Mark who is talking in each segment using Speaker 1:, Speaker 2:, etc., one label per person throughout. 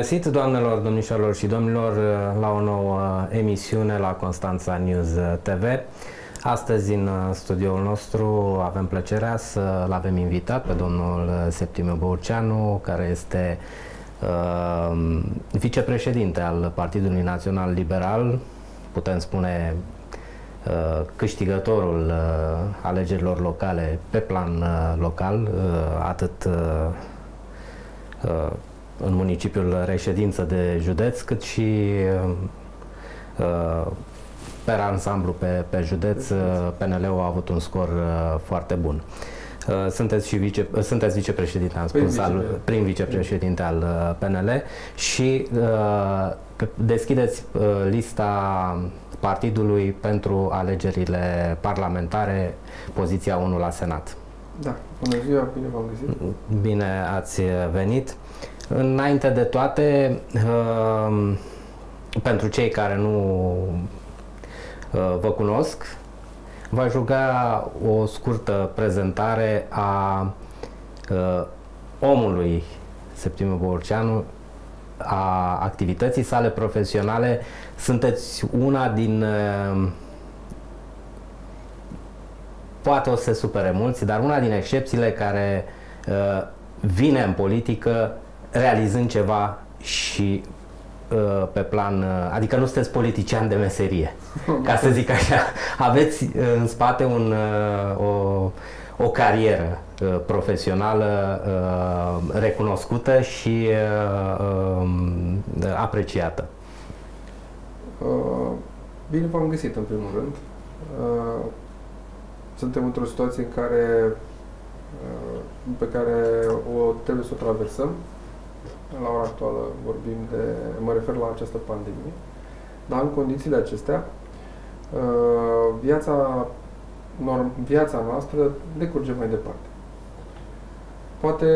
Speaker 1: găsit, doamnelor, domnișoarelor și domnilor, la o nouă emisiune la Constanța News TV. Astăzi, în studioul nostru, avem plăcerea să-l avem invitat pe domnul Septimiu Băurceanu, care este uh, vicepreședinte al Partidului Național Liberal, putem spune uh, câștigătorul uh, alegerilor locale pe plan uh, local, atât în municipiul reședință de județ, cât și uh, pe ansamblu pe, pe județ, uh, PNL-ul a avut un scor uh, foarte bun. Sunteți și vice, sunteți vicepreședinte, am spus, prim, al, prim vicepreședinte al PNL și uh, deschideți uh, lista partidului pentru alegerile parlamentare, poziția 1 la Senat.
Speaker 2: Da, bună ziua, bine v-am găsit.
Speaker 1: Bine ați venit. Înainte de toate, uh, pentru cei care nu uh, vă cunosc, v-aș ruga o scurtă prezentare a uh, omului Septimiu Borceanu, a activității sale profesionale. Sunteți una din poate o să se supere mulți, dar una din excepțiile care uh, vine în politică realizând ceva și uh, pe plan, uh, adică nu sunteți politician de meserie, ca să zic așa. Aveți uh, în spate un, o, o carieră profesională recunoscută și um, apreciată.
Speaker 2: Bine v-am găsit în primul rând. Suntem într-o situație în care pe care o trebuie să o traversăm la ora actuală vorbim de, mă refer la această pandemie, dar în condițiile acestea, uh, viața, norm, viața noastră decurge mai departe. Poate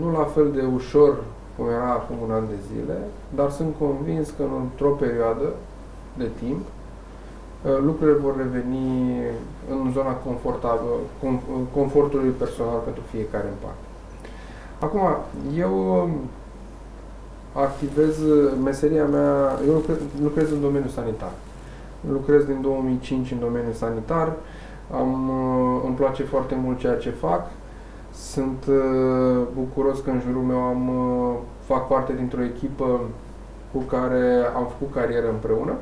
Speaker 2: nu la fel de ușor cum era acum un an de zile, dar sunt convins că într-o perioadă de timp uh, lucrurile vor reveni în zona confortabilă, confortului personal pentru fiecare în parte. Acum, eu activez meseria mea, eu lucrez, lucrez în domeniul sanitar. Lucrez din 2005 în domeniul sanitar, am, uh, îmi place foarte mult ceea ce fac, sunt uh, bucuros că în jurul meu am, uh, fac parte dintr-o echipă cu care am făcut carieră împreună.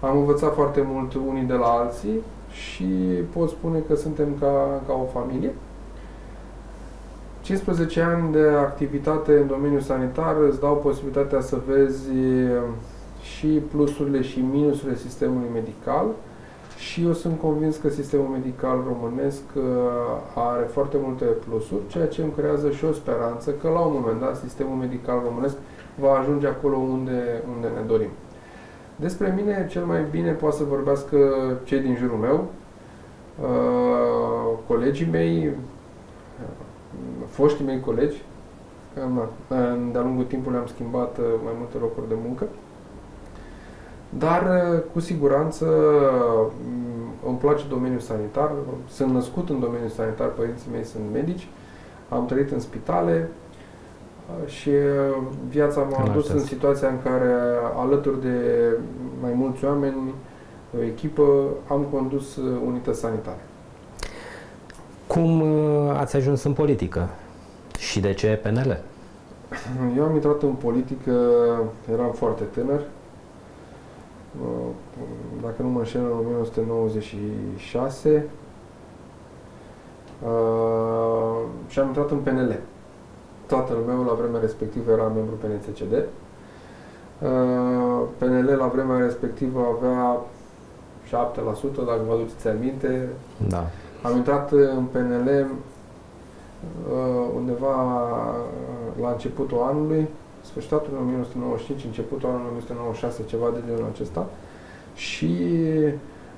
Speaker 2: Am învățat foarte mult unii de la alții și pot spune că suntem ca, ca o familie. 15 ani de activitate în domeniul sanitar îți dau posibilitatea să vezi eh, și plusurile și minusurile sistemului medical și eu sunt convins că sistemul medical românesc eh, are foarte multe plusuri, ceea ce îmi creează și o speranță că la un moment dat sistemul medical românesc va ajunge acolo unde, unde ne dorim. Despre mine cel mai bine poate să vorbească cei din jurul meu, eh, colegii mei, foștii mei colegi, de-a lungul timpului am schimbat uh, mai multe locuri de muncă, dar uh, cu siguranță mm, îmi place domeniul sanitar, sunt născut în domeniul sanitar, părinții mei sunt medici, am trăit în spitale uh, și viața m-a adus în situația în care alături de mai mulți oameni, o echipă, am condus unități sanitare.
Speaker 1: Cum ați ajuns în politică? Și de ce PNL?
Speaker 2: Eu am intrat în politică, eram foarte tânăr, dacă nu mă înșel, în 1996 și am intrat în PNL. Tatăl meu la vremea respectivă era membru PNCCD. PNL la vremea respectivă avea 7%, dacă vă aduceți aminte.
Speaker 1: Da.
Speaker 2: Am intrat în PNL Uh, undeva uh, la începutul anului, sfârșitul 1995, începutul anului 1996, ceva de genul acesta, și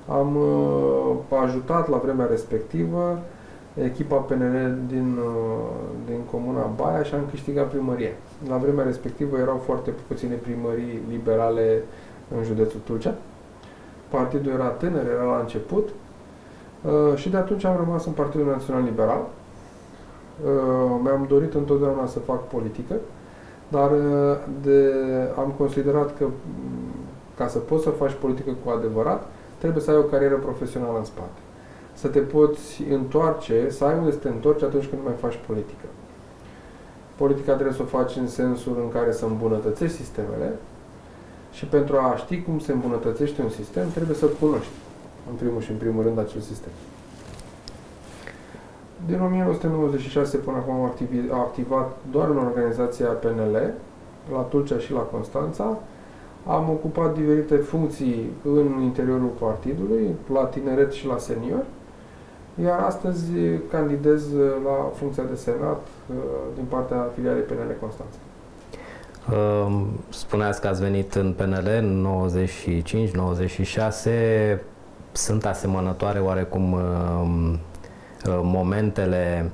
Speaker 2: am uh, ajutat la vremea respectivă echipa PNL din, din comuna Baia și am câștigat primărie. La vremea respectivă erau foarte puține primării liberale în județul Tulcea. Partidul era tânăr, era la început și de atunci am rămas în Partidul Național Liberal, Uh, mi-am dorit întotdeauna să fac politică, Dar uh, de, am considerat că mm, ca să poți să faci politică cu adevărat, trebuie să ai o carieră profesională în spate. Să te poți întoarce, să ai unde să te întorci atunci când nu mai faci politică. Politica trebuie să o faci în sensul în care să îmbunătățești sistemele și pentru a ști cum se îmbunătățește un sistem, trebuie să cunoști, în primul și în primul rând, acel sistem. Din 1996 până acum am activat doar în organizația PNL, la Tulcea și la Constanța. Am ocupat diferite funcții în interiorul partidului, la tineret și la senior. Iar astăzi candidez la funcția de senat uh, din partea filialei PNL Constanța.
Speaker 1: Spuneați că ați venit în PNL în 95-96. Sunt asemănătoare oarecum uh, Uh, momentele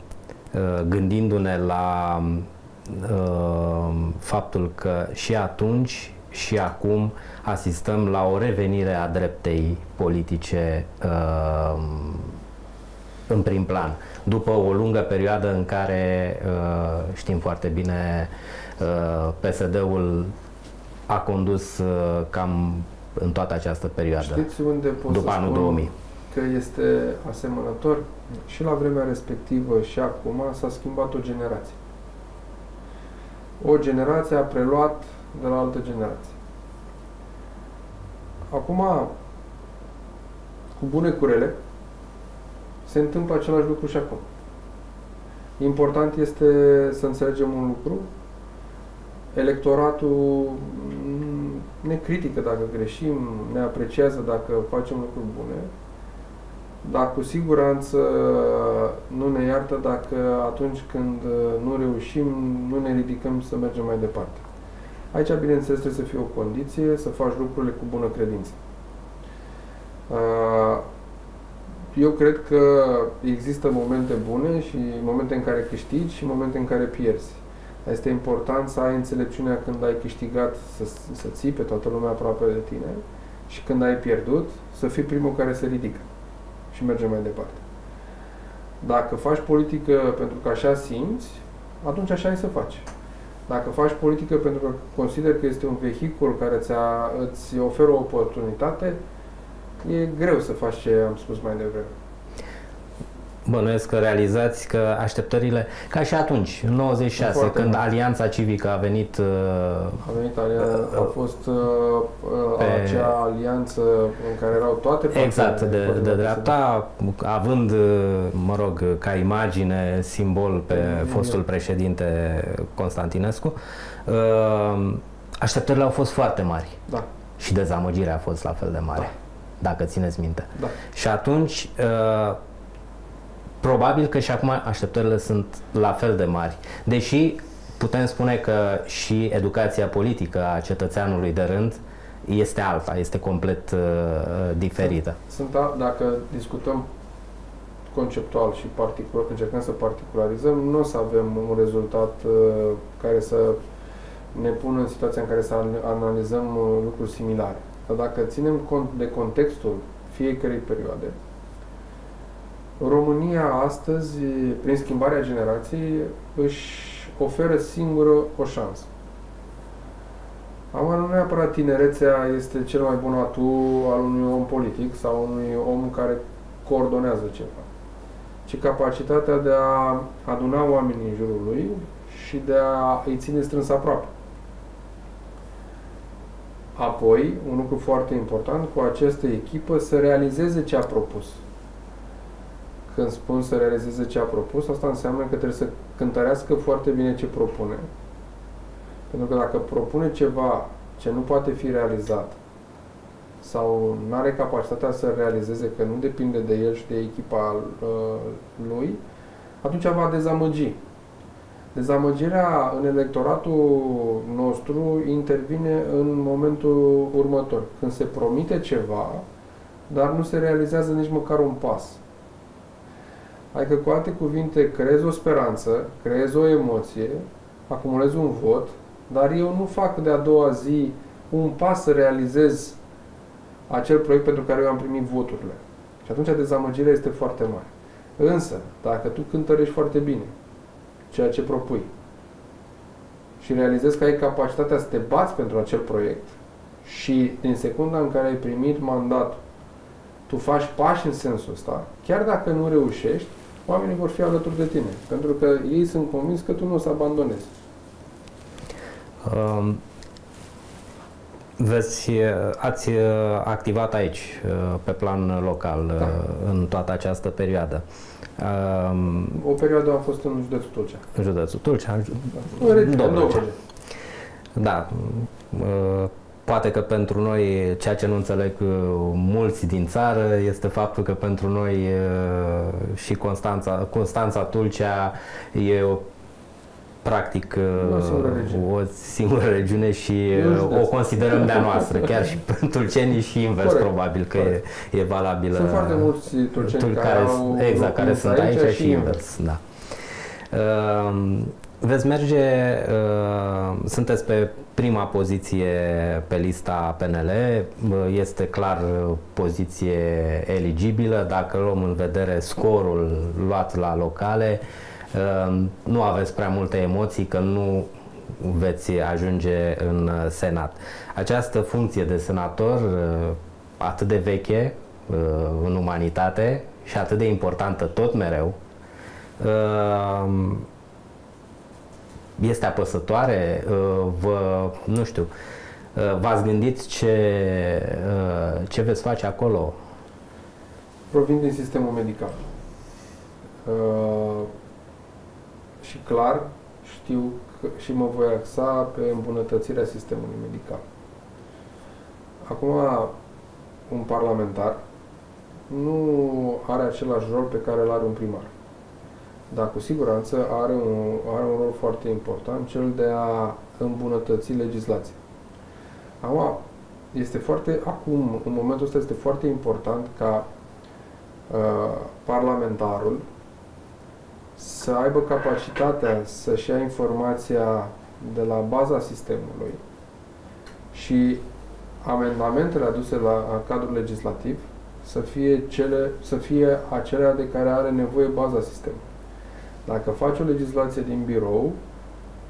Speaker 1: uh, gândindu-ne la uh, faptul că și atunci și acum asistăm la o revenire a dreptei politice în prim plan. După o lungă perioadă în care știm foarte bine PSD-ul a condus cam în toată această perioadă.
Speaker 2: Știți unde pot
Speaker 1: după
Speaker 2: să
Speaker 1: anul
Speaker 2: spun
Speaker 1: 2000.
Speaker 2: că este asemănător? și la vremea respectivă și acum s-a schimbat o generație. O generație a preluat de la altă generație. Acum, cu bune curele, se întâmplă același lucru și acum. Important este să înțelegem un lucru. Electoratul ne critică dacă greșim, ne apreciază dacă facem lucruri bune, dar cu siguranță nu ne iartă dacă atunci când uh, nu reușim, nu ne ridicăm să mergem mai departe. Aici, bineînțeles, trebuie să fie o condiție, să faci lucrurile cu bună credință. Uh, eu cred că există momente bune și momente în care câștigi și momente în care pierzi. Este important să ai înțelepciunea când ai câștigat să, să ții pe toată lumea aproape de tine și când ai pierdut să fii primul care se ridică și mergem mai departe. Dacă faci politică pentru că așa simți, atunci așa ai să faci. Dacă faci politică pentru că consider că este un vehicul care ți-a, îți oferă o oportunitate, e greu să faci ce am spus mai devreme.
Speaker 1: Bănuiesc că realizați că așteptările, ca și atunci, în 96, Foarte când mult. Alianța Civică a venit... Uh,
Speaker 2: a venit, alia, a fost uh, uh, pe, acea alianță în care erau toate
Speaker 1: Exact, de, de dreapta, având, mă rog, ca imagine, simbol pe mm, fostul președinte Constantinescu, așteptările au fost foarte mari.
Speaker 2: Da.
Speaker 1: Și dezamăgirea a fost la fel de mare, da. dacă țineți minte.
Speaker 2: Da.
Speaker 1: Și atunci Probabil că și acum așteptările sunt la fel de mari. Deși putem spune că și educația politică a cetățeanului de rând este alta, este complet uh, diferită.
Speaker 2: Sunt, dacă discutăm conceptual și particular, încercăm să particularizăm, nu o să avem un rezultat uh, care să ne pună în situația în care să analizăm uh, lucruri similare. Dar dacă ținem cont de contextul fiecărei perioade, România astăzi, prin schimbarea generației, își oferă singură o șansă. Acum, nu neapărat tinerețea este cel mai bun atu al unui om politic sau unui om care coordonează ceva, ci capacitatea de a aduna oamenii în jurul lui și de a îi ține strâns aproape. Apoi, un lucru foarte important, cu această echipă să realizeze ce a propus când spun să realizeze ce a propus, asta înseamnă că trebuie să cântărească foarte bine ce propune. Pentru că dacă propune ceva ce nu poate fi realizat sau nu are capacitatea să realizeze, că nu depinde de el și de echipa uh, lui, atunci va dezamăgi. Dezamăgirea în electoratul nostru intervine în momentul următor, când se promite ceva, dar nu se realizează nici măcar un pas. Adică, cu alte cuvinte, creez o speranță, creez o emoție, acumulez un vot, dar eu nu fac de a doua zi un pas să realizez acel proiect pentru care eu am primit voturile. Și atunci dezamăgirea este foarte mare. Însă, dacă tu cântărești foarte bine ceea ce propui și realizezi că ai capacitatea să te bați pentru acel proiect și din secunda în care ai primit mandat, tu faci pași în sensul ăsta, chiar dacă nu reușești, oamenii vor fi alături de tine. Pentru că ei sunt convins că tu nu o să abandonezi. Um,
Speaker 1: veți, ați activat aici, pe plan local, da. în toată această perioadă.
Speaker 2: Um, o perioadă a fost în județul Tulcea.
Speaker 1: În județul Tulcea?
Speaker 2: Da, în
Speaker 1: Da. Poate că pentru noi, ceea ce nu înțeleg uh, mulți din țară, este faptul că pentru noi uh, și Constanța, Constanța Tulcea e o practic
Speaker 2: o uh, singură regiune,
Speaker 1: o singură regiune și o considerăm de-a noastră, chiar și pentru tulcenii și invers Corect. probabil că e, e valabilă.
Speaker 2: Sunt foarte mulți tulceni care, care, au
Speaker 1: exact, care sunt aici, aici și invers. Da. Uh, veți merge, uh, sunteți pe prima poziție pe lista PNL, este clar poziție eligibilă, dacă luăm în vedere scorul luat la locale, uh, nu aveți prea multe emoții că nu veți ajunge în Senat. Această funcție de senator uh, atât de veche uh, în umanitate și atât de importantă tot mereu, este apăsătoare, uh, vă, nu știu, uh, v-ați gândit ce, uh, ce veți face acolo?
Speaker 2: Provin din sistemul medical. Și clar știu că și mă voi axa pe îmbunătățirea sistemului medical. Acum, un parlamentar nu are același rol pe care îl are un primar dar cu siguranță are un, are un rol foarte important, cel de a îmbunătăți legislația. Acum, este foarte, acum, în momentul ăsta, este foarte important ca uh, parlamentarul să aibă capacitatea să-și ia informația de la baza sistemului și amendamentele aduse la cadrul legislativ să fie, cele, să fie acelea de care are nevoie baza sistemului. Dacă faci o legislație din birou,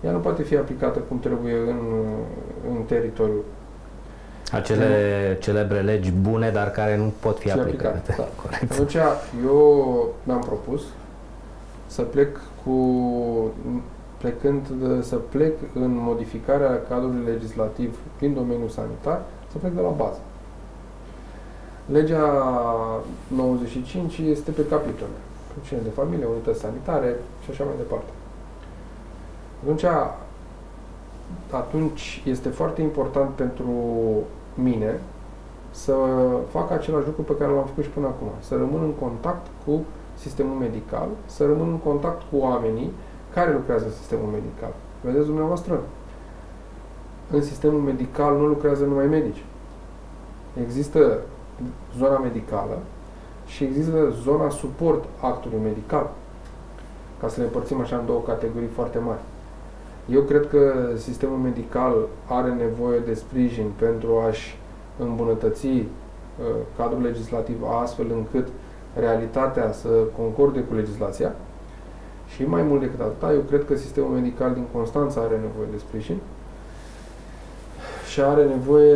Speaker 2: ea nu poate fi aplicată cum trebuie în, în teritoriu.
Speaker 1: Acele de... celebre legi bune, dar care nu pot fi aplicate. aplicate.
Speaker 2: Da. Corect. Atunci, eu mi-am propus să plec cu plecând de, să plec în modificarea cadrului legislativ prin domeniul sanitar, să plec de la bază. Legea 95 este pe capitole funcțiune de familie, unități sanitare și așa mai departe. Atunci, atunci este foarte important pentru mine să fac același lucru pe care l-am făcut și până acum. Să rămân în contact cu sistemul medical, să rămân în contact cu oamenii care lucrează în sistemul medical. Vedeți dumneavoastră? În sistemul medical nu lucrează numai medici. Există zona medicală, și există zona suport actului medical, ca să le împărțim așa în două categorii foarte mari. Eu cred că sistemul medical are nevoie de sprijin pentru a-și îmbunătăți uh, cadrul legislativ astfel încât realitatea să concorde cu legislația. Și mai mult decât atât, eu cred că sistemul medical din Constanța are nevoie de sprijin și are nevoie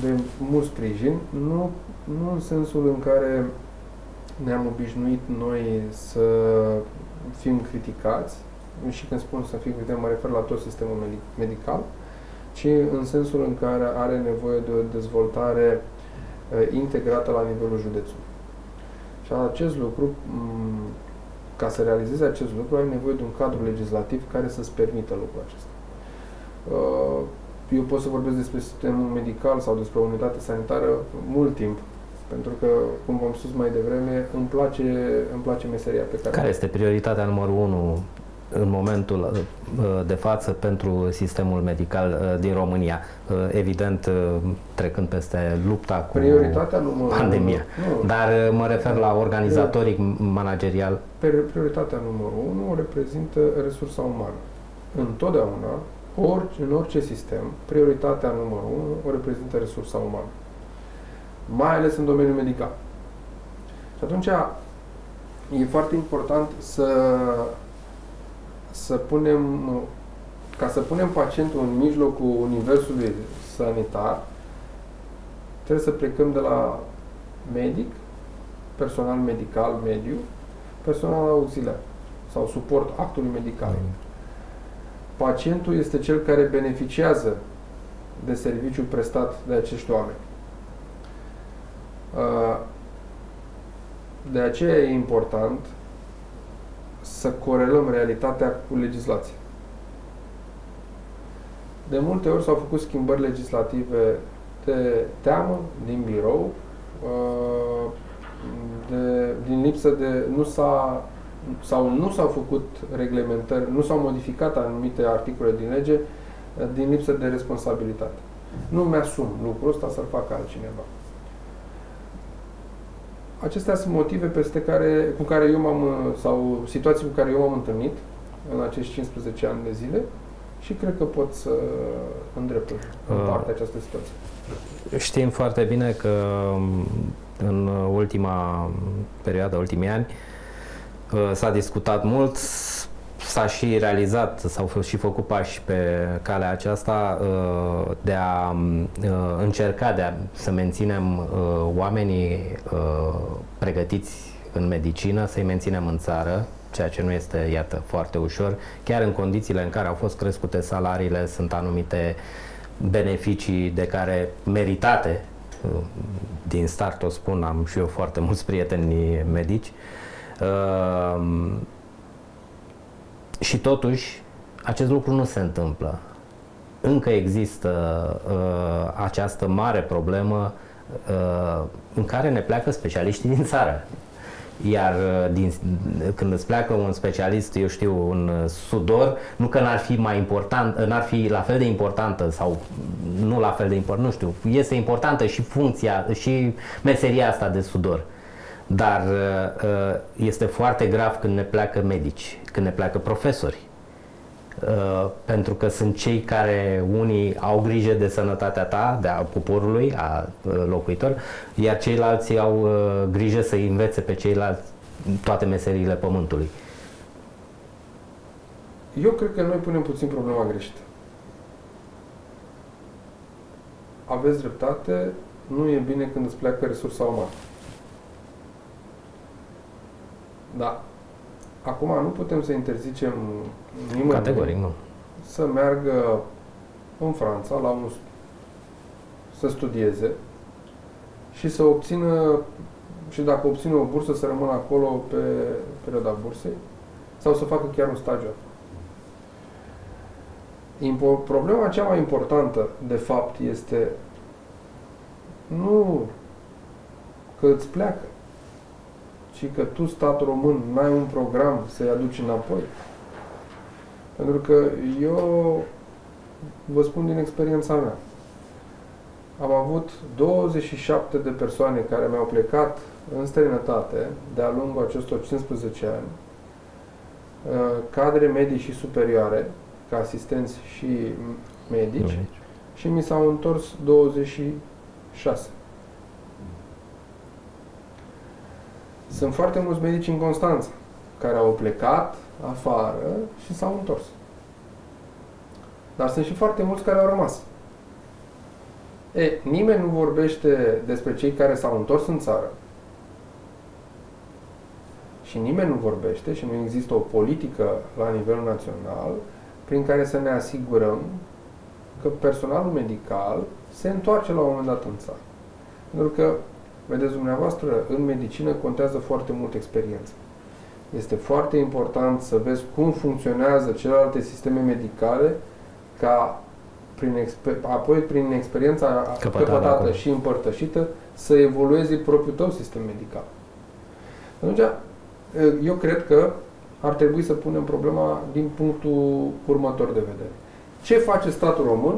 Speaker 2: de mult sprijin, nu nu în sensul în care ne-am obișnuit noi să fim criticați, și când spun să fim criticați, mă refer la tot sistemul medical, ci în sensul în care are nevoie de o dezvoltare uh, integrată la nivelul județului. Și acest lucru, mm, ca să realizezi acest lucru, ai nevoie de un cadru legislativ care să-ți permită lucrul acesta. Uh, eu pot să vorbesc despre sistemul medical sau despre o unitate sanitară mult timp, pentru că, cum v-am spus mai devreme, îmi place, îmi place meseria pe care...
Speaker 1: Care este prioritatea numărul unu în momentul uh, de față pentru sistemul medical uh, din România? Uh, evident, trecând peste lupta cu
Speaker 2: Prioritatea numărul
Speaker 1: pandemia. Nu. Dar mă refer la organizatoric, managerial.
Speaker 2: Prioritatea numărul unu reprezintă resursa umană. Întotdeauna, orice, în orice sistem, prioritatea numărul unu o reprezintă resursa umană mai ales în domeniul medical. Și atunci e foarte important să, să punem ca să punem pacientul în mijlocul universului sanitar, trebuie să plecăm de la medic, personal medical mediu, personal auxiliar sau suport actului medical. Mm. Pacientul este cel care beneficiază de serviciu prestat de acești oameni. Uh, de aceea e important să corelăm realitatea cu legislația. De multe ori s-au făcut schimbări legislative de teamă, din birou, uh, de, din lipsă de... nu s-a sau nu s-au făcut reglementări, nu s-au modificat anumite articole din lege uh, din lipsă de responsabilitate. Nu mi-asum lucrul ăsta să-l facă altcineva. Acestea sunt motive peste care, cu care eu m-am, sau situații cu care eu m-am întâlnit în acești 15 ani de zile și cred că pot să îndrept în uh, partea această situație.
Speaker 1: Știm foarte bine că um, în ultima perioadă, ultimii ani, uh, s-a discutat mult, s-a și realizat, s-au și făcut pași pe calea aceasta uh, de a încerca de a, să menținem oamenii pregătiți în medicină, să-i menținem în țară, ceea ce nu este, iată, foarte ușor. Chiar în condițiile în care au fost crescute salariile, sunt anumite beneficii de care meritate, din start o spun, am și eu foarte mulți prieteni medici, uh, și totuși, acest lucru nu se întâmplă. Încă există uh, această mare problemă uh, în care ne pleacă specialiștii din țară. Iar uh, din, când îți pleacă un specialist, eu știu, un uh, sudor, nu că n-ar fi mai important, uh, n-ar fi la fel de importantă sau nu la fel de important, nu știu, este importantă și funcția și meseria asta de sudor. Dar este foarte grav când ne pleacă medici, când ne pleacă profesori Uh, pentru că sunt cei care unii au grijă de sănătatea ta, de a poporului, a uh, locuitor, iar ceilalți au uh, grijă să învețe pe ceilalți toate meseriile pământului.
Speaker 2: Eu cred că noi punem puțin problema greșită. Aveți dreptate, nu e bine când îți pleacă resursa umană. Da, Acum nu putem să interzicem nimănui
Speaker 1: Categoric, nu.
Speaker 2: să meargă în Franța la un, să studieze și să obțină și dacă obține o bursă să rămână acolo pe perioada bursei sau să facă chiar un stagiu. Problema cea mai importantă, de fapt, este nu că îți pleacă, ci că tu, stat român, n-ai un program să-i aduci înapoi. Pentru că eu vă spun din experiența mea. Am avut 27 de persoane care mi-au plecat în străinătate de-a lungul acestor 15 ani, uh, cadre medii și superioare, ca asistenți și medici, medici. și mi s-au întors 26. Sunt foarte mulți medici în Constanța care au plecat afară și s-au întors. Dar sunt și foarte mulți care au rămas. E, nimeni nu vorbește despre cei care s-au întors în țară. Și nimeni nu vorbește și nu există o politică la nivel național prin care să ne asigurăm că personalul medical se întoarce la un moment dat în țară. Pentru că Vedeți dumneavoastră, în medicină contează foarte mult experiența. Este foarte important să vezi cum funcționează celelalte sisteme medicale ca prin apoi prin experiența căpătată, căpătată și împărtășită să evolueze propriul tău sistem medical. Atunci, eu cred că ar trebui să punem problema din punctul următor de vedere. Ce face statul român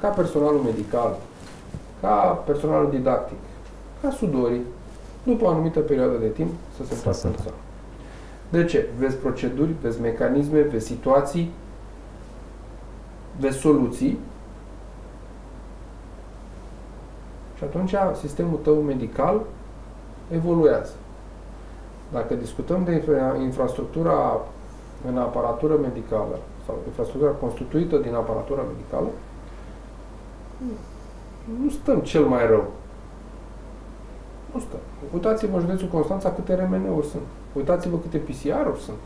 Speaker 2: ca personalul medical, ca personalul didactic, ca sudorii, după o anumită perioadă de timp, să se întoarcă în țară. De ce? Vezi proceduri, vezi mecanisme, vezi situații, vezi soluții și atunci sistemul tău medical evoluează. Dacă discutăm de infra infrastructura în aparatură medicală sau infrastructura constituită din aparatura medicală, nu stăm cel mai rău. Nu stăm. Uitați-vă în județul Constanța câte RMN-uri sunt. Uitați-vă câte PCR-uri sunt.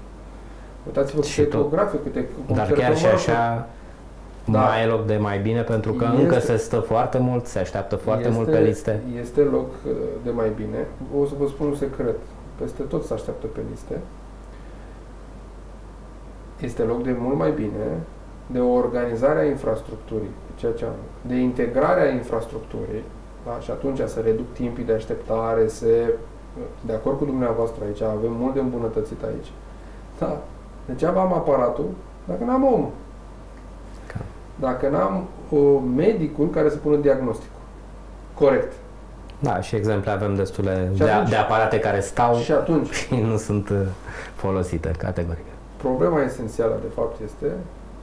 Speaker 2: Uitați-vă câte ecografe, câte...
Speaker 1: Dar chiar și așa da. mai e loc de mai bine pentru că este, încă se stă foarte mult, se așteaptă foarte
Speaker 2: este,
Speaker 1: mult pe liste.
Speaker 2: Este loc uh, de mai bine. O să vă spun un secret. Peste tot se așteaptă pe liste. Este loc de mult mai bine de o organizare a infrastructurii, ceea ce am, de integrarea infrastructurii, da? și atunci să reduc timpii de așteptare, se, de acord cu dumneavoastră aici, avem mult de îmbunătățit aici. Da. Degeaba am aparatul dacă n-am omul. Dacă n-am o medicul care să pună diagnosticul. Corect.
Speaker 1: Da, și exemple avem destule de, atunci, de aparate care stau
Speaker 2: și, atunci,
Speaker 1: și nu sunt uh, folosite categoric.
Speaker 2: Problema esențială, de fapt, este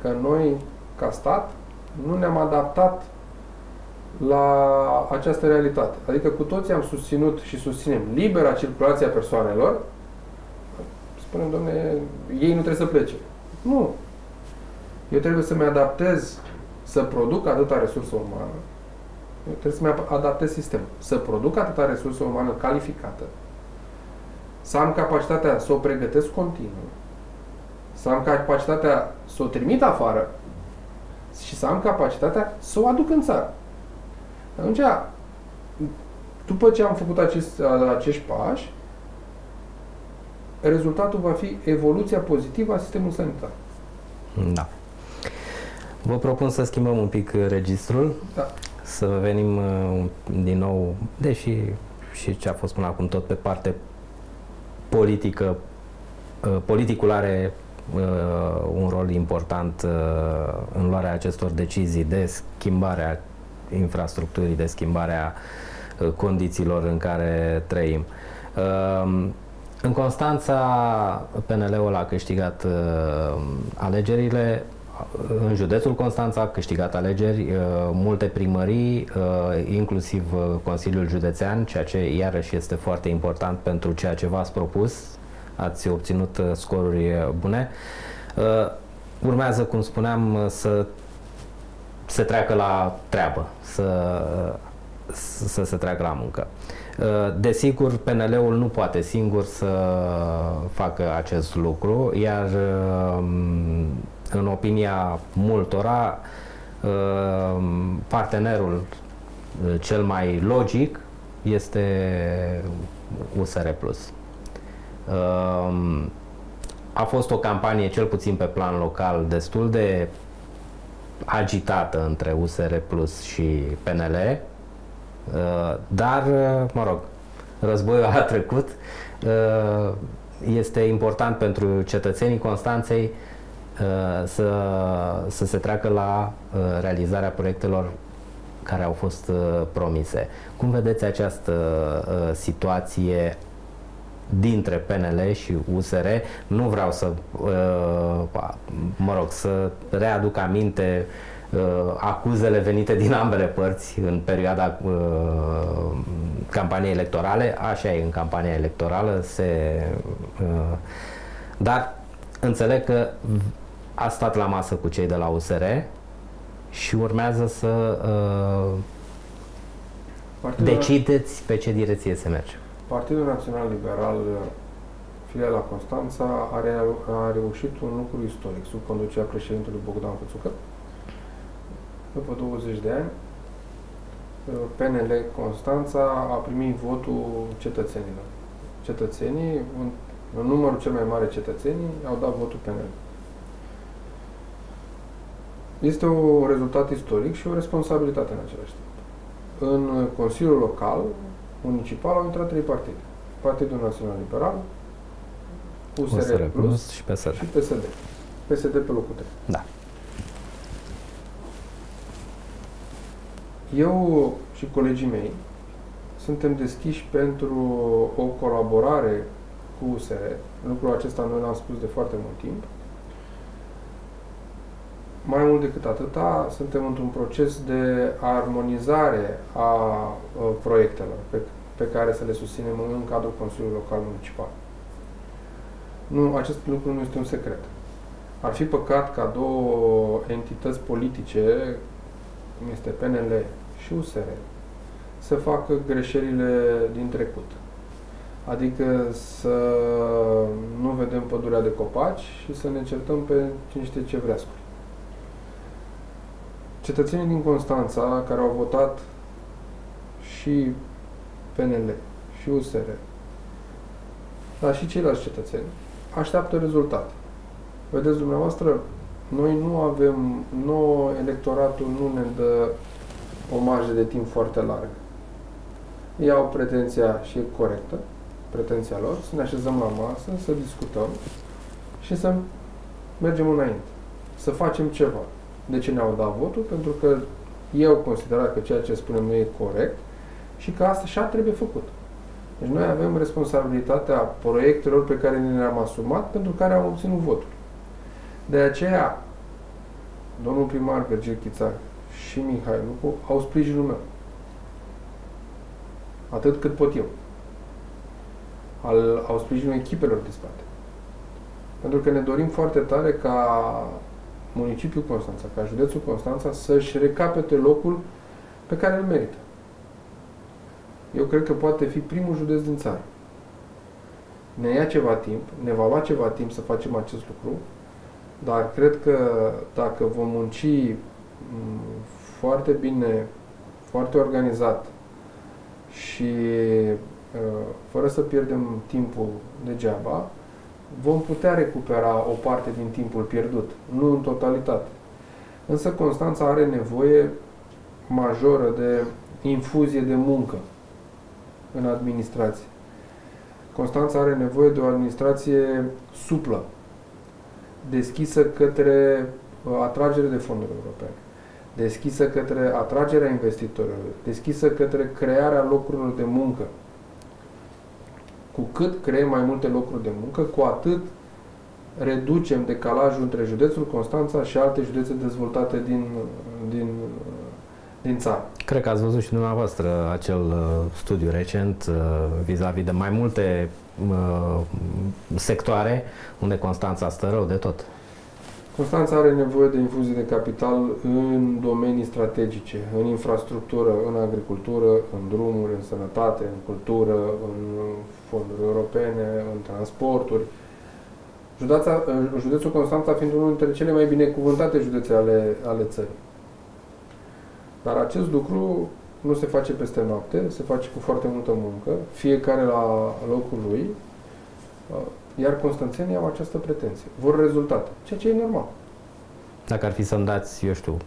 Speaker 2: că noi, ca stat, nu ne-am adaptat la această realitate. Adică cu toții am susținut și susținem libera circulație a persoanelor, spunem, domne, ei nu trebuie să plece. Nu. Eu trebuie să-mi adaptez să produc atâta resursă umană, eu trebuie să-mi adaptez sistemul. Să produc atâta resursă umană calificată, să am capacitatea să o pregătesc continuu, să am capacitatea să o trimit afară și să am capacitatea să o aduc în țară. Atunci, după ce am făcut acest, acești pași, rezultatul va fi evoluția pozitivă a sistemului sanitar.
Speaker 1: Da. Vă propun să schimbăm un pic registrul,
Speaker 2: da.
Speaker 1: să venim uh, din nou, deși și ce a fost până acum tot pe parte politică, uh, politicul are uh, un rol important în luarea acestor decizii de schimbare a infrastructurii, de schimbarea condițiilor în care trăim. În Constanța, PNL-ul a câștigat alegerile, în județul Constanța a câștigat alegeri, uh, multe primării, uh, inclusiv uh, Consiliul Județean, ceea ce iarăși este foarte important pentru ceea ce v-ați propus. Ați obținut scoruri bune. Urmează, cum spuneam, să se treacă la treabă, să, să se treacă la muncă. Desigur, PNL-ul nu poate singur să facă acest lucru, iar în opinia multora, uh, partenerul uh, cel mai logic este USR+. Uh, a fost o campanie, cel puțin pe plan local, destul de agitată între USR Plus și PNL, dar, mă rog, războiul a trecut. Este important pentru cetățenii Constanței Uh, să, să se treacă la uh, realizarea proiectelor care au fost uh, promise. Cum vedeți această situație dintre PNL și USR? Nu vreau să, mă rog, să readuc aminte acuzele venite din ambele părți în perioada campaniei electorale, așa e în campania electorală, se, dar înțeleg că a stat la masă cu cei de la USR și urmează să uh, Partidul decideți pe ce direcție se merge.
Speaker 2: Partidul Național Liberal, filiala Constanța, are, a reușit un lucru istoric sub conducerea președintelui Bogdan Cuțucă. După 20 de ani, PNL Constanța a primit votul cetățenilor. Cetățenii, în, în numărul cel mai mare cetățenii, au dat votul PNL. Este un rezultat istoric și o responsabilitate în același timp. În Consiliul Local, municipal, au intrat trei partide. Partidul Național Liberal, USR, USR Plus, Plus
Speaker 1: și PSD.
Speaker 2: Și PSD. PSD pe locul 3.
Speaker 1: Da.
Speaker 2: Eu și colegii mei suntem deschiși pentru o colaborare cu USR. Lucrul acesta noi l-am spus de foarte mult timp mai mult decât atâta, suntem într-un proces de armonizare a proiectelor pe, pe care să le susținem în cadrul Consiliului Local Municipal. Nu, acest lucru nu este un secret. ar fi păcat ca două entități politice, cum este PNL și USR, să facă greșelile din trecut. Adică să nu vedem pădurea de copaci și să ne certăm pe niște cevreascuri. Cetățenii din Constanța care au votat și PNL și USR, dar și ceilalți cetățeni, așteaptă rezultate. Vedeți dumneavoastră, noi nu avem, nou electoratul nu ne dă o marjă de timp foarte largă. Ei au pretenția și e corectă, pretenția lor, să ne așezăm la masă, să discutăm și să mergem înainte. Să facem ceva. De ce ne-au dat votul? Pentru că eu considerat că ceea ce spunem noi e corect și că asta așa trebuie făcut. Deci noi avem responsabilitatea proiectelor pe care ne le-am asumat pentru care am obținut votul. De aceea, domnul primar Gărgel Chițar și Mihai Lupu au sprijinul meu. Atât cât pot eu. Al, au sprijinul echipelor de spate. Pentru că ne dorim foarte tare ca municipiul Constanța, ca județul Constanța să-și recapete locul pe care îl merită. Eu cred că poate fi primul județ din țară. Ne ia ceva timp, ne va lua ceva timp să facem acest lucru, dar cred că dacă vom munci foarte bine, foarte organizat și uh, fără să pierdem timpul degeaba, vom putea recupera o parte din timpul pierdut, nu în totalitate. Însă Constanța are nevoie majoră de infuzie de muncă în administrație. Constanța are nevoie de o administrație suplă, deschisă către uh, atragere de fonduri europene, deschisă către atragerea investitorilor, deschisă către crearea locurilor de muncă. Cu cât creăm mai multe locuri de muncă, cu atât reducem decalajul între județul Constanța și alte județe dezvoltate din, din, din țară.
Speaker 1: Cred că ați văzut și dumneavoastră acel uh, studiu recent uh, vis-a-vis -vis de mai multe uh, sectoare unde Constanța stă rău de tot.
Speaker 2: Constanța are nevoie de infuzie de capital în domenii strategice, în infrastructură, în agricultură, în drumuri, în sănătate, în cultură, în fonduri europene, în transporturi. Județa, județul Constanța fiind unul dintre cele mai binecuvântate județe ale, ale țării. Dar acest lucru nu se face peste noapte, se face cu foarte multă muncă, fiecare la locul lui, iar constanțenii au această pretenție. Vor rezultate, ceea ce e normal.
Speaker 1: Dacă ar fi să-mi dați, eu știu,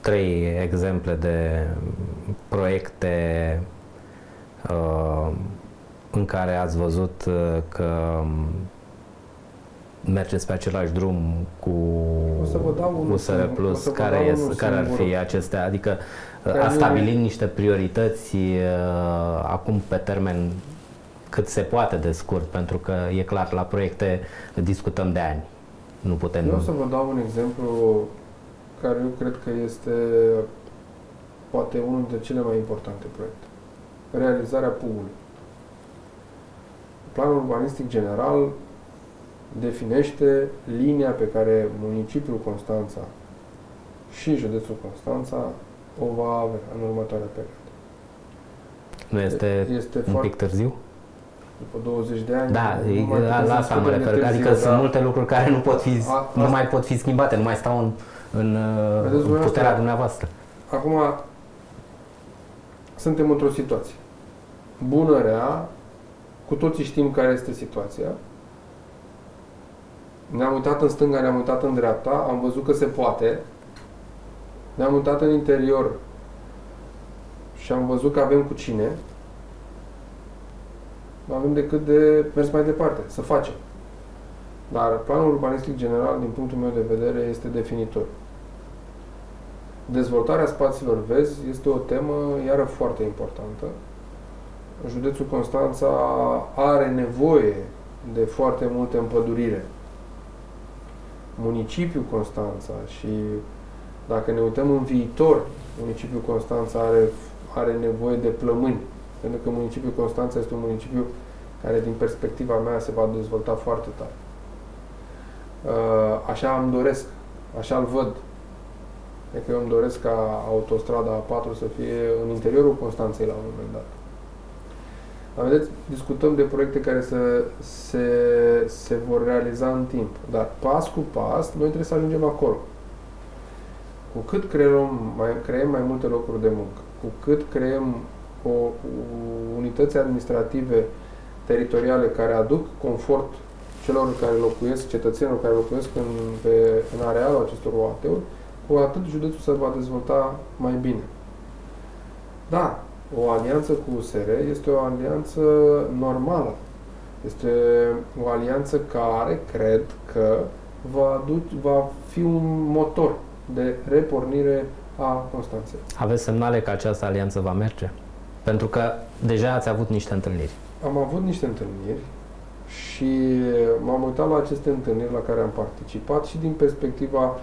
Speaker 1: trei exemple de proiecte uh, în care ați văzut uh, că mergeți pe același drum cu USR Plus, care, e, care ar fi acestea? Adică a stabilit niște priorități uh, acum pe termen cât se poate de scurt, pentru că e clar, la proiecte discutăm de ani. Nu putem...
Speaker 2: Eu o să vă dau un exemplu care eu cred că este poate unul dintre cele mai importante proiecte. Realizarea PUG-ului. Planul urbanistic general definește linia pe care municipiul Constanța și județul Constanța o va avea în următoarea perioadă.
Speaker 1: Nu este, este un foarte, pic târziu?
Speaker 2: După 20 de ani.
Speaker 1: Da, la, la asta mă refer. Târziu, adică da. sunt multe lucruri care nu pot fi, a, nu mai pot fi schimbate, nu mai stau în, în, în puterea dumneavoastră.
Speaker 2: Acum, suntem într-o situație. Bună, rea, cu toții știm care este situația. Ne-am uitat în stânga, ne-am uitat în dreapta, am văzut că se poate. Ne-am uitat în interior și am văzut că avem cu cine. Nu avem decât de mers mai departe, să facem. Dar planul urbanistic general, din punctul meu de vedere, este definitor. Dezvoltarea spațiilor vezi este o temă iară foarte importantă. Județul Constanța are nevoie de foarte multe împădurire municipiul Constanța și dacă ne uităm în viitor, municipiul Constanța are, are nevoie de plămâni, pentru că municipiul Constanța este un municipiu care, din perspectiva mea, se va dezvolta foarte tare. așa îmi doresc, așa îl văd. Adică eu îmi doresc ca autostrada A4 să fie în interiorul Constanței la un moment dat. Dar vedeți, discutăm de proiecte care să, se, se vor realiza în timp. Dar pas cu pas, noi trebuie să ajungem acolo. Cu cât creăm mai, creăm mai multe locuri de muncă, cu cât creăm o, o unități administrative teritoriale care aduc confort celor care locuiesc, cetățenilor care locuiesc în, pe, în arealul acestor OAT-uri, cu atât județul se va dezvolta mai bine. Da, o alianță cu USR este o alianță normală. Este o alianță care cred că va, aduce, va fi un motor de repornire a Constanței.
Speaker 1: Aveți semnale că această alianță va merge? Pentru că deja ați avut niște întâlniri.
Speaker 2: Am avut niște întâlniri și m-am uitat la aceste întâlniri la care am participat și din perspectiva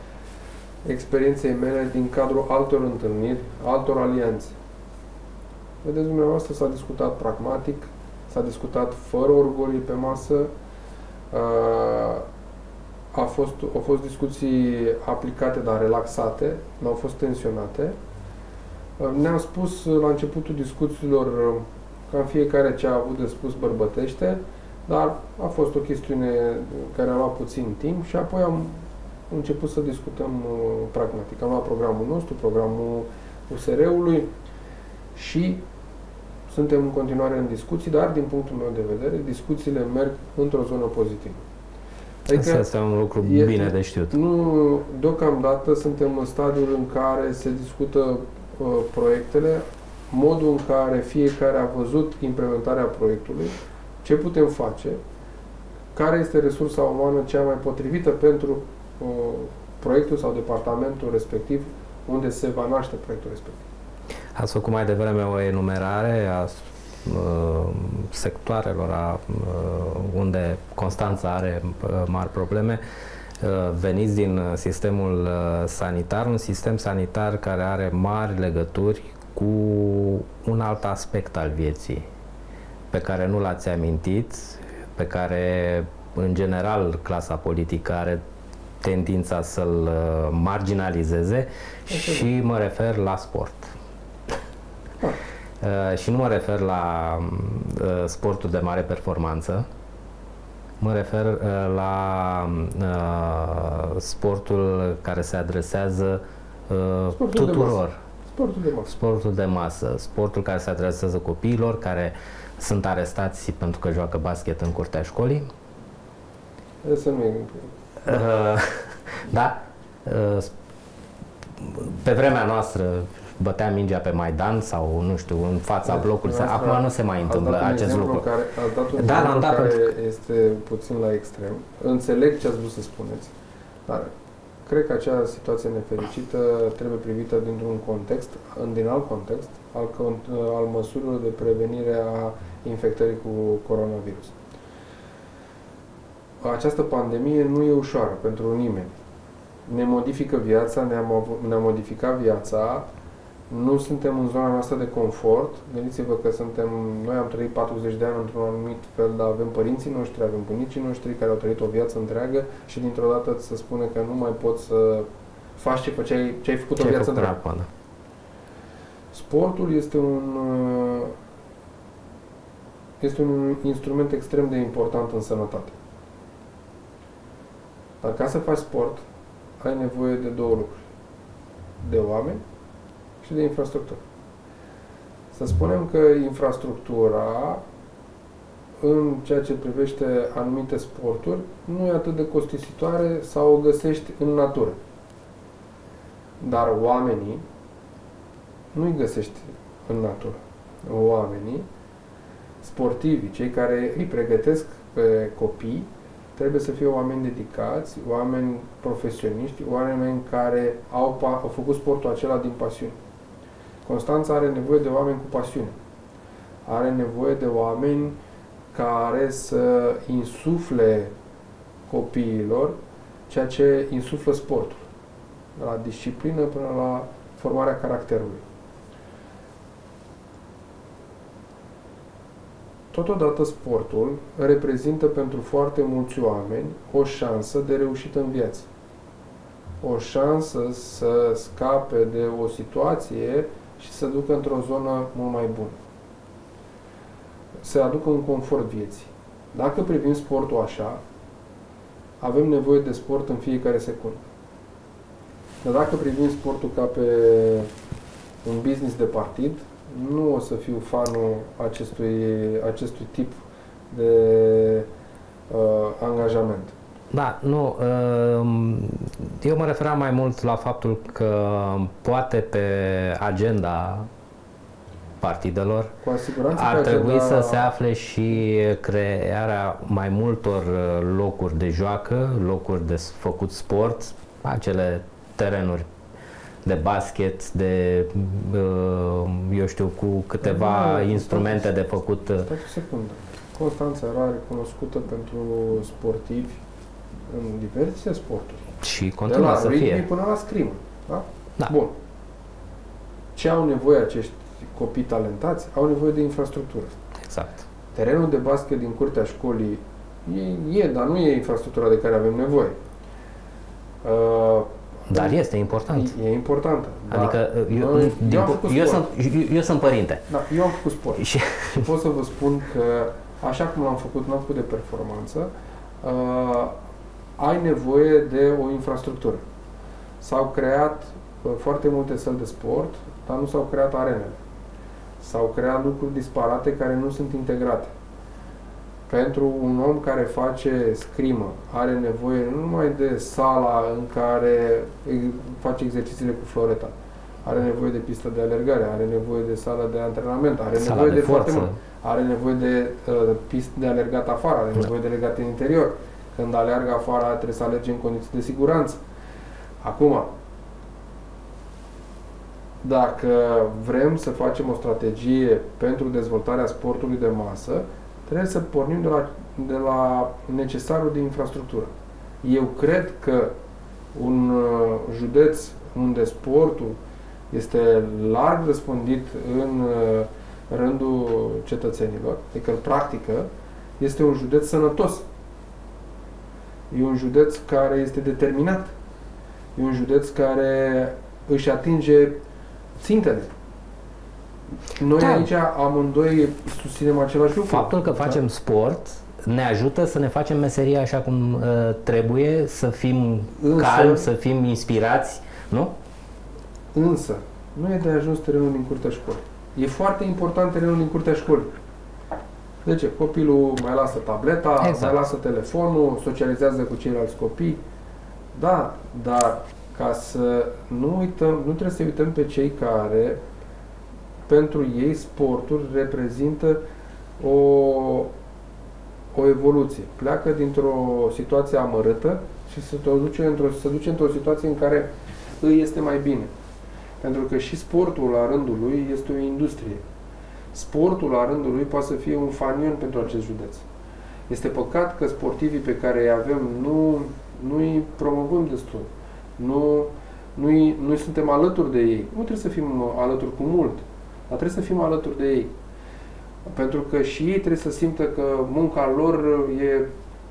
Speaker 2: experienței mele din cadrul altor întâlniri, altor alianțe. Vedeți, dumneavoastră s-a discutat pragmatic, s-a discutat fără orgolii pe masă, a fost, au fost discuții aplicate, dar relaxate, nu au fost tensionate. Ne-am spus la începutul discuțiilor cam fiecare ce a avut de spus bărbătește, dar a fost o chestiune care a luat puțin timp și apoi am început să discutăm pragmatic. Am luat programul nostru, programul USR-ului și suntem în continuare în discuții, dar din punctul meu de vedere, discuțiile merg într-o zonă pozitivă.
Speaker 1: Adică Asta este un lucru e, bine de știut.
Speaker 2: Nu, deocamdată suntem în stadiul în care se discută uh, proiectele, modul în care fiecare a văzut implementarea proiectului, ce putem face, care este resursa umană cea mai potrivită pentru uh, proiectul sau departamentul respectiv unde se va naște proiectul respectiv.
Speaker 1: Ați făcut mai devreme o enumerare a uh, sectoarelor a, uh, unde Constanța are uh, mari probleme. Veniți din sistemul sanitar, un sistem sanitar care are mari legături cu un alt aspect al vieții pe care nu l-ați amintit, pe care în general clasa politică are tendința să-l marginalizeze și mă refer la sport. Uh, și nu mă refer la uh, sportul de mare performanță, mă refer uh, la uh, sportul care se adresează uh, sportul tuturor. De
Speaker 2: sportul de masă.
Speaker 1: Sportul de masă, sportul care se adresează copiilor care sunt arestați pentru că joacă basket în curtea școlii.
Speaker 2: Să nu uh,
Speaker 1: Da. Uh, pe vremea noastră, bătea mingea pe Maidan sau, nu știu, în fața de, blocului. Acum nu se mai întâmplă acest lucru.
Speaker 2: Care, ați dat un da, l-am dat care pentru... este puțin la extrem. Înțeleg ce ați vrut să spuneți, dar cred că acea situație nefericită trebuie privită dintr-un context, din alt context, al, al măsurilor de prevenire a infectării cu coronavirus. Această pandemie nu e ușoară pentru nimeni. Ne modifică viața, ne-a, ne modificat viața, nu suntem în zona noastră de confort. Gândiți-vă că suntem, noi am trăit 40 de ani într-un anumit fel, dar avem părinții noștri, avem bunicii noștri care au trăit o viață întreagă și dintr-o dată se spune că nu mai poți să faci ce făceai, ce ai făcut ce o viață întreagă. Până. Sportul este un este un instrument extrem de important în sănătate. Dar ca să faci sport, ai nevoie de două lucruri. De oameni și de infrastructură. Să spunem că infrastructura în ceea ce privește anumite sporturi nu e atât de costisitoare sau o găsești în natură. Dar oamenii nu-i găsești în natură. Oamenii sportivi, cei care îi pregătesc pe copii, trebuie să fie oameni dedicați, oameni profesioniști, oameni care au, au făcut sportul acela din pasiune. Constanța are nevoie de oameni cu pasiune. Are nevoie de oameni care să insufle copiilor ceea ce insuflă sportul. La disciplină până la formarea caracterului. Totodată sportul reprezintă pentru foarte mulți oameni o șansă de reușită în viață. O șansă să scape de o situație și să ducă într-o zonă mult mai bună. Să aducă un confort vieții. Dacă privim sportul așa, avem nevoie de sport în fiecare secundă. Dar dacă privim sportul ca pe un business de partid, nu o să fiu fanul acestui, acestui tip de uh, angajament.
Speaker 1: Da, nu. Uh, eu mă referam mai mult la faptul că poate pe agenda partidelor
Speaker 2: Cu siguranță
Speaker 1: ar
Speaker 2: pe
Speaker 1: trebui
Speaker 2: agenda...
Speaker 1: să se afle și crearea mai multor uh, locuri de joacă, locuri de făcut sport, acele terenuri de basket, de, uh, eu știu, cu câteva
Speaker 2: Nu,
Speaker 1: instrumente
Speaker 2: stați-
Speaker 1: de făcut. uh,
Speaker 2: Stai o secundă. Constanța era recunoscută pentru sportivi în diverse sporturi.
Speaker 1: Și
Speaker 2: de
Speaker 1: continuă
Speaker 2: la
Speaker 1: să
Speaker 2: rugby
Speaker 1: fie.
Speaker 2: până la scrimă. Da?
Speaker 1: Da.
Speaker 2: Bun. Ce au nevoie acești copii talentați? Au nevoie de infrastructură.
Speaker 1: Exact.
Speaker 2: Terenul de basket din curtea școlii e, e dar nu e infrastructura de care avem nevoie. Uh,
Speaker 1: Dar este important.
Speaker 2: E, e importantă.
Speaker 1: Adică
Speaker 2: da.
Speaker 1: eu,
Speaker 2: Noi-
Speaker 1: din,
Speaker 2: eu, am
Speaker 1: pu-
Speaker 2: făcut
Speaker 1: eu,
Speaker 2: sport.
Speaker 1: sunt, eu, eu sunt părinte.
Speaker 2: Da, eu am făcut sport.
Speaker 1: Și
Speaker 2: Și pot să vă spun că, așa cum l-am făcut, n-am făcut de performanță, uh, ai nevoie de o infrastructură. S-au creat uh, foarte multe săli de sport, dar nu s-au creat arenele. S-au creat lucruri disparate care nu sunt integrate. Pentru un om care face scrimă, are nevoie nu numai de sala în care e- face exercițiile cu floreta, are nevoie de pistă de alergare, are nevoie de sală de antrenament, are
Speaker 1: sala
Speaker 2: nevoie
Speaker 1: de
Speaker 2: de, foarte
Speaker 1: forță.
Speaker 2: mult. Are nevoie de uh, pistă de alergat afară, are
Speaker 1: Da.
Speaker 2: nevoie de alergat în interior. Când alergă afară, trebuie să alerge în condiții de siguranță. Acum, dacă vrem să facem o strategie pentru dezvoltarea sportului de masă, trebuie să pornim de la, de la necesarul de infrastructură. Eu cred că un uh, județ unde sportul este larg răspândit în uh, rândul cetățenilor, adică îl practică, este un județ sănătos. E un județ care este determinat. E un județ care își atinge țintele. Noi
Speaker 1: Da.
Speaker 2: aici amândoi susținem același lucru.
Speaker 1: faptul că facem sport ne ajută să ne facem meseria așa cum uh, trebuie, să fim
Speaker 2: Însă-
Speaker 1: calmi, să fim inspirați, nu?
Speaker 2: Însă, nu e de ajuns terenul din curtea școlii. E foarte important terenul din curtea școlii. De ce? Copilul mai lasă tableta,
Speaker 1: Exact.
Speaker 2: mai lasă telefonul, socializează cu ceilalți copii. Da, dar ca să nu uităm, nu trebuie să uităm pe cei care pentru ei sportul reprezintă o, o evoluție. Pleacă dintr-o situație amărâtă și se duce într-o, se duce într-o situație în care îi este mai bine. Pentru că și sportul la rândul lui este o industrie. Sportul la rândul lui poate să fie un fanion pentru acest județ. Este păcat că sportivii pe care îi avem nu, nu îi promovăm destul. Nu, nu, îi, nu suntem alături de ei. Nu trebuie să fim alături cu mult, dar trebuie să fim alături de ei. Pentru că și ei trebuie să simtă că munca lor e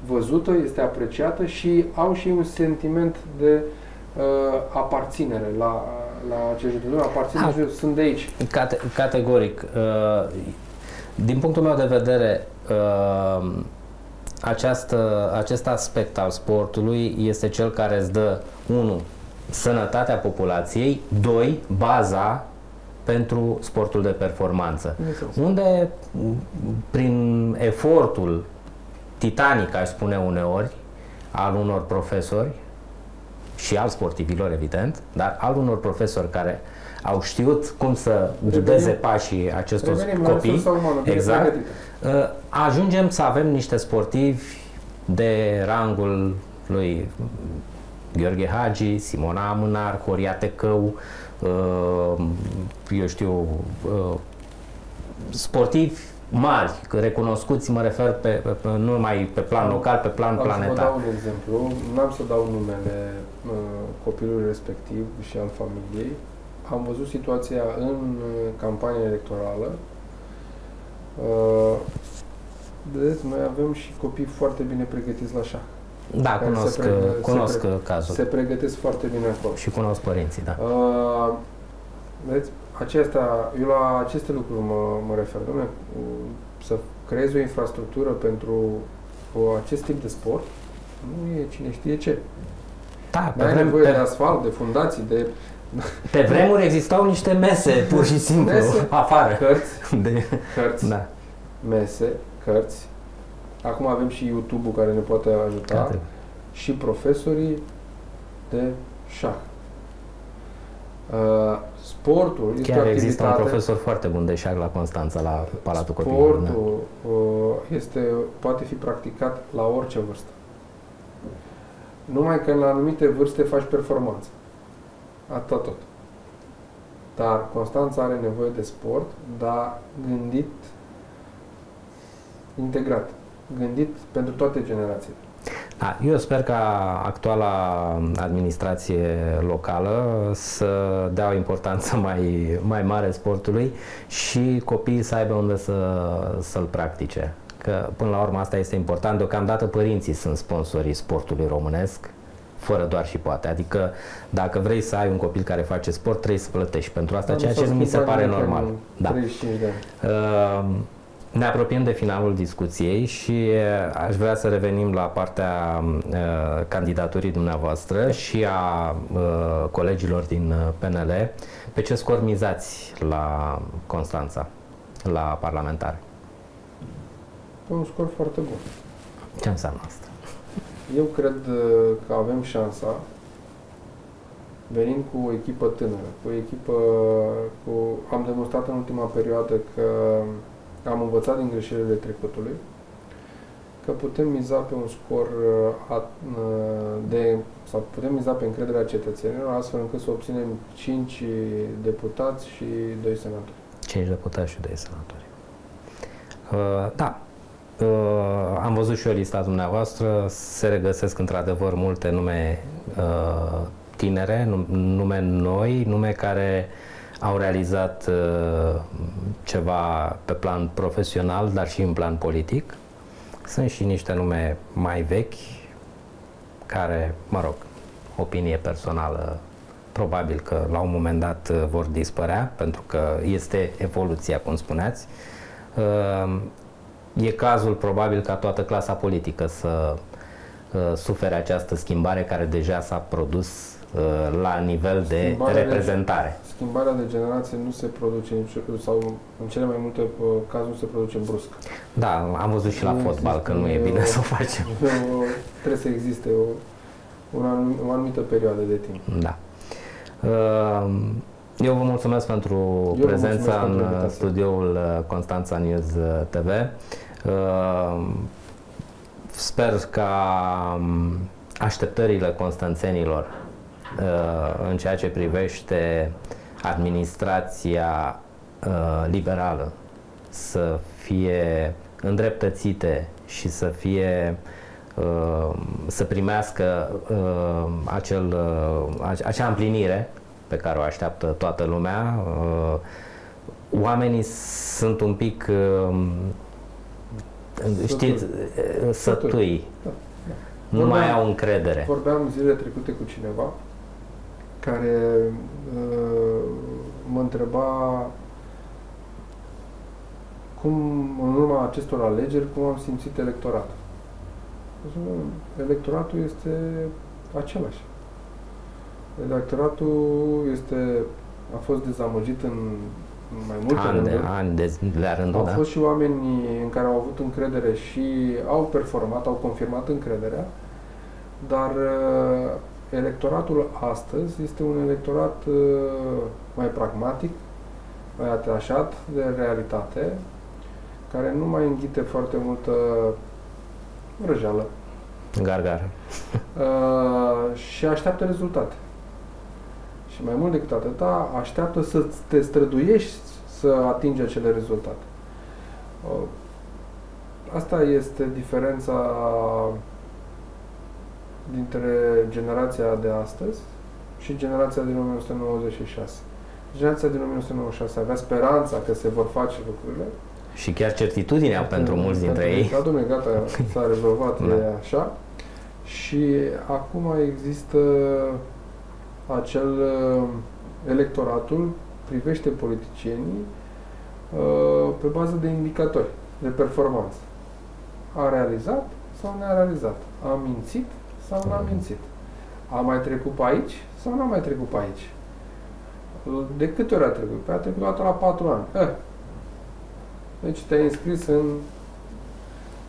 Speaker 2: văzută, este apreciată și au și un sentiment de uh, aparținere la, la acest județ. Nu, aparțin,
Speaker 1: Ah.
Speaker 2: ah. sunt de aici.
Speaker 1: Cate- categoric. Uh, din punctul meu de vedere, uh, această, acest aspect al sportului este cel care îți dă, unu, sănătatea populației, doi, baza pentru sportul de performanță.
Speaker 2: Bineînțeles.
Speaker 1: Unde, prin efortul titanic, aș spune uneori, al unor profesori și al sportivilor, evident, dar al unor profesori care au știut cum să ghideze pașii acestor
Speaker 2: Revenim la
Speaker 1: copii,
Speaker 2: resursa umană, bine
Speaker 1: exact,
Speaker 2: pregătită.
Speaker 1: uh, ajungem să avem niște sportivi de rangul lui Gheorghe Hagi, Simona Amânar, Horia Tecău, uh, eu știu, uh, sportivi mari, recunoscuți, mă refer pe, pe, pe, nu numai pe plan local, pe plan
Speaker 2: Am să vă
Speaker 1: planetar.
Speaker 2: dau un exemplu. N-am să dau numele uh, copilului respectiv și al familiei. Am văzut situația în uh, campania electorală. Uh, Vedeți, noi avem și copii foarte bine pregătiți la șah.
Speaker 1: Da,
Speaker 2: Care
Speaker 1: cunosc,
Speaker 2: se pre-
Speaker 1: cunosc
Speaker 2: se
Speaker 1: cazul.
Speaker 2: Se pregătesc foarte bine acolo.
Speaker 1: Și cunosc părinții, da.
Speaker 2: Uh, vedeți, acestea, eu la aceste lucruri mă, mă refer, domnule, să creezi o infrastructură pentru o, acest tip de sport, nu e cine știe ce.
Speaker 1: Da,
Speaker 2: Nu ai
Speaker 1: vrem-
Speaker 2: nevoie de asfalt, de fundații, de
Speaker 1: pe vremuri existau niște mese, pur și simplu,
Speaker 2: Mese.
Speaker 1: afară.
Speaker 2: cărți,
Speaker 1: De,
Speaker 2: cărți,
Speaker 1: da,
Speaker 2: mese, cărți. Acum avem și YouTube-ul care ne poate ajuta
Speaker 1: Iată.
Speaker 2: și profesorii de șah. Uh, sportul este o
Speaker 1: Chiar există un
Speaker 2: activitate
Speaker 1: profesor foarte bun de șah la Constanța, la Palatul Copiilor. Da.
Speaker 2: Sportul uh, este, poate fi practicat la orice vârstă. Numai că în anumite vârste faci performanță. Atât tot. Dar Constanța are nevoie de sport, dar gândit integrat. Gândit pentru toate generațiile.
Speaker 1: Da, eu sper ca actuala administrație locală să dea o importanță mai, mai mare sportului și copiii să aibă unde să, să-l practice. Că până la urmă asta este important. Deocamdată părinții sunt sponsorii sportului românesc, fără doar și poate. Adică dacă vrei să ai un copil care face sport, trebuie să plătești pentru asta,
Speaker 2: Dar
Speaker 1: ceea
Speaker 2: s-a
Speaker 1: ce nu mi se
Speaker 2: schimbat
Speaker 1: pare
Speaker 2: nimic
Speaker 1: normal.
Speaker 2: în
Speaker 1: Da.
Speaker 2: 35 de ani.
Speaker 1: Uh, Ne apropiem de finalul discuției și uh, aș vrea să revenim la partea uh, candidaturii dumneavoastră și a uh, colegilor din uh, PNL. Pe ce scor mizați la Constanța, la parlamentar?
Speaker 2: Pe un scor foarte bun.
Speaker 1: Ce înseamnă asta?
Speaker 2: Eu cred uh, că avem șansa, venind cu o echipă tânără, cu o echipă cu... Am demonstrat în ultima perioadă că am învățat din greșelile trecutului, că putem miza pe un scor uh, at- uh, de... sau putem miza pe încrederea cetățenilor, astfel încât să obținem 5 deputați și 2 senatori.
Speaker 1: 5 deputați și 2 senatori. Uh, da, uh, am văzut și eu lista dumneavoastră, se regăsesc într-adevăr multe nume uh, tinere, num- nume noi, nume care au realizat uh, ceva pe plan profesional, dar și în plan politic. Sunt și niște nume mai vechi, care, mă rog, opinie personală, probabil că la un moment dat uh, vor dispărea, pentru că este evoluția, cum spuneați. Uh, E cazul probabil ca toată clasa politică să uh, sufere această schimbare care deja s-a produs uh, la nivel de
Speaker 2: Schimbarea de-
Speaker 1: reprezentare.
Speaker 2: Schimbarea de generație nu se produce nici- sau în cele mai multe uh, cazuri nu se produce brusc.
Speaker 1: Da, am văzut și la
Speaker 2: Nu
Speaker 1: fotbal că nu e
Speaker 2: există
Speaker 1: bine
Speaker 2: o-
Speaker 1: să o facem.
Speaker 2: O- Trebuie să existe o, un anum- o anumită perioadă de timp.
Speaker 1: Da. Uh, Eu vă mulțumesc pentru
Speaker 2: vă
Speaker 1: prezența
Speaker 2: mulțumesc pentru
Speaker 1: în
Speaker 2: invitație.
Speaker 1: studioul uh, Constanța News uh, TV. Uh, Sper ca um, așteptările constanțenilor uh, în ceea ce privește administrația uh, liberală să fie îndreptățite și să fie uh, să primească uh, acel, uh, ace- acea împlinire pe care o așteaptă toată lumea. Uh, Oamenii sunt un pic, uh, știți, uh, sătui.
Speaker 2: Da,
Speaker 1: Nu mai
Speaker 2: Vorbeam-
Speaker 1: au încredere.
Speaker 2: Vorbeam zilele trecute cu cineva care uh, mă întreba cum, în urma acestor alegeri, cum am simțit electoratul. Zic, "Nu, Electoratul este același. Electoratul este, a fost dezamăgit în mai multe
Speaker 1: Ani de,
Speaker 2: rânduri.
Speaker 1: ani de la rândul,
Speaker 2: Au
Speaker 1: da?
Speaker 2: fost și oameni în care au avut încredere și au performat, au confirmat încrederea, dar uh, electoratul astăzi este un electorat uh, mai pragmatic, mai atașat de realitate, care nu mai înghite foarte multă răjeală
Speaker 1: Gargar.
Speaker 2: uh, și așteaptă rezultate. Și mai mult decât atâta, așteaptă să te străduiești să atingi acele rezultate. Uh, Asta este diferența dintre generația de astăzi și generația din 1996. Generația din 1996 avea speranța că se vor face lucrurile
Speaker 1: Și chiar certitudinea pentru mulți dintre ei.
Speaker 2: Da, domnule, gata, s-a rezolvat, da. e așa. Și acum există acel uh, electoratul privește politicienii uh, pe bază de indicatori de performanță. A realizat sau nu a realizat? A mințit sau nu a mințit? A mai trecut pe aici sau nu a mai trecut pe aici? De câte ori a trecut? Păi a trecut dată la patru ani. Eh. Deci te-ai înscris în...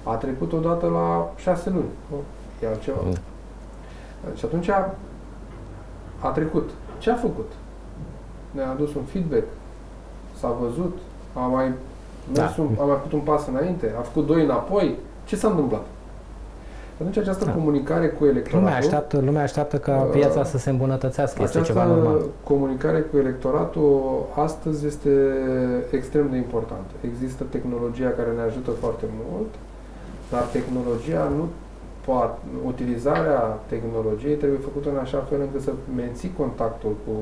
Speaker 2: A trecut odată la șase luni. E altceva. Mm. Și atunci a, a trecut. Ce a făcut? Ne-a adus un feedback. S-a văzut. A mai, da. un, a mai făcut un pas înainte. A făcut doi înapoi. Ce s-a întâmplat? Atunci această da. comunicare cu electoratul...
Speaker 1: Lumea așteaptă, lumea așteaptă ca uh, viața să se îmbunătățească, este ceva normal.
Speaker 2: comunicare cu electoratul astăzi este extrem de importantă. Există tehnologia care ne ajută foarte mult, dar tehnologia nu poate, utilizarea tehnologiei trebuie făcută în așa fel încât să menții contactul cu,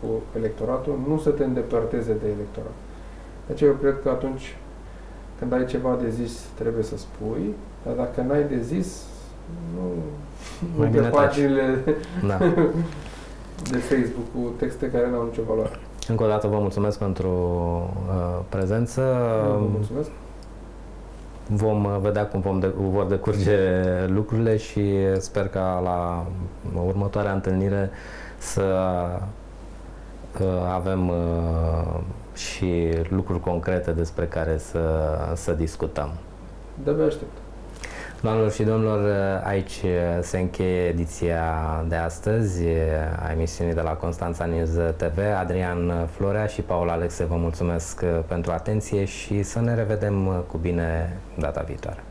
Speaker 2: cu electoratul, nu să te îndepărteze de electorat. Deci eu cred că atunci când ai ceva de zis, trebuie să spui, dar dacă n-ai de zis, nu, Mai nu pe paginile da. de Facebook cu texte care nu au nicio valoare.
Speaker 1: Încă o dată vă mulțumesc pentru uh, prezență.
Speaker 2: Vă mulțumesc.
Speaker 1: Vom uh, vedea cum vom de, vor decurge lucrurile și sper ca la următoarea întâlnire să uh, avem uh, și lucruri concrete despre care să, să discutăm.
Speaker 2: De-abia aștept.
Speaker 1: Doamnelor și domnilor, aici se încheie ediția de astăzi a emisiunii de la Constanța News TV. Adrian Florea și Paul Alexe vă mulțumesc pentru atenție și să ne revedem cu bine data viitoare.